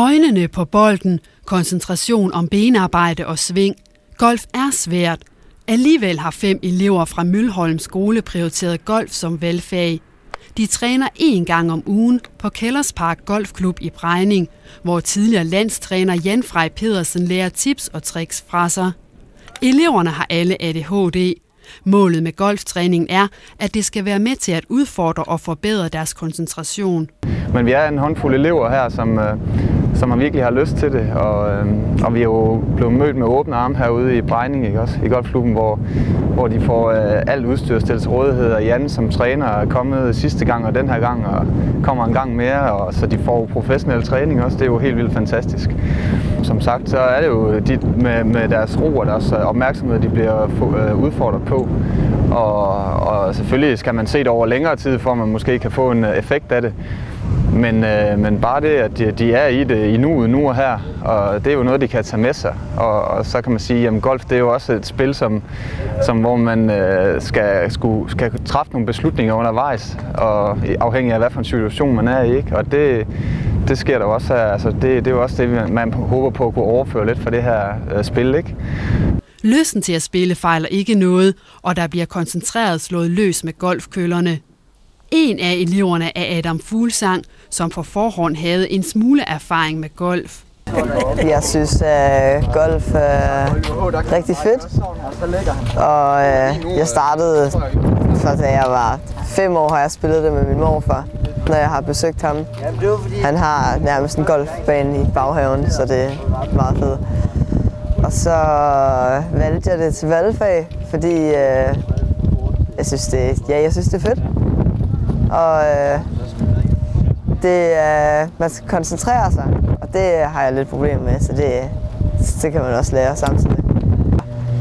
Øjnene på bolden, koncentration om benarbejde og sving. Golf er svært. Alligevel har fem elever fra Mølholm skole prioriteret golf som valgfag. De træner én gang om ugen på Kellerspark Golfklub i Brejning, hvor tidligere landstræner Jan Frej Pedersen lærer tips og tricks fra sig. Eleverne har alle ADHD. Målet med golftræningen er, at det skal være med til at udfordre og forbedre deres koncentration. Men vi er en håndfuld elever her, som, øh, som har virkelig har lyst til det, og, øh, og vi er jo blevet mødt med åbne arme herude i Brejning, ikke også, i golfklubben, hvor, hvor de får øh, alt udstyr stillet til rådighed, og Jan som træner er kommet sidste gang og den her gang, og kommer en gang mere, og så de får professionel træning også, det er jo helt vildt fantastisk. Som sagt, så er det jo de, med, med deres ro og deres øh, opmærksomhed, de bliver øh, udfordret på, og, og selvfølgelig skal man se det over længere tid, for at man måske kan få en øh, effekt af det. Men, øh, men bare det, at de, de er i det i nuet, nu og her, og det er jo noget, de kan tage med sig. Og, og så kan man sige, at golf det er jo også et spil, som, som hvor man øh, skal, skulle, skal træffe nogle beslutninger undervejs, og afhængig af, hvad for en situation man er i. Ikke? Og det, det sker der også her. Altså, det, det er jo også det, man håber på at kunne overføre lidt fra det her øh, spil. Ikke? Lysten til at spille fejler ikke noget, og der bliver koncentreret slået løs med golfkøllerne. En af eleverne er Adam Fuglsang, som for forhånd havde en smule erfaring med golf. Jeg synes, at golf er rigtig fedt. Og øh, jeg startede, fra da jeg var fem år, har jeg spillet det med min morfar, når jeg har besøgt ham. Han har nærmest en golfbane i baghaven, så det er meget fedt. Og så valgte jeg det til valgfag, fordi øh, jeg synes, det, ja, jeg synes, det er fedt. Og øh, det, øh, man skal koncentrere sig, og det har jeg lidt problemer med, så det, det kan man også lære samtidig.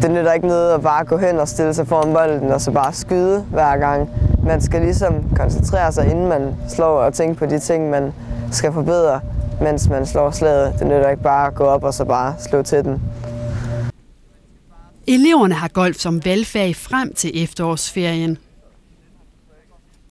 Det nytter ikke noget at bare gå hen og stille sig foran bolden og så bare skyde hver gang. Man skal ligesom koncentrere sig, inden man slår og tænke på de ting, man skal forbedre, mens man slår slaget. Det nytter ikke bare at gå op og så bare slå til den. Eleverne har golf som valgfag frem til efterårsferien.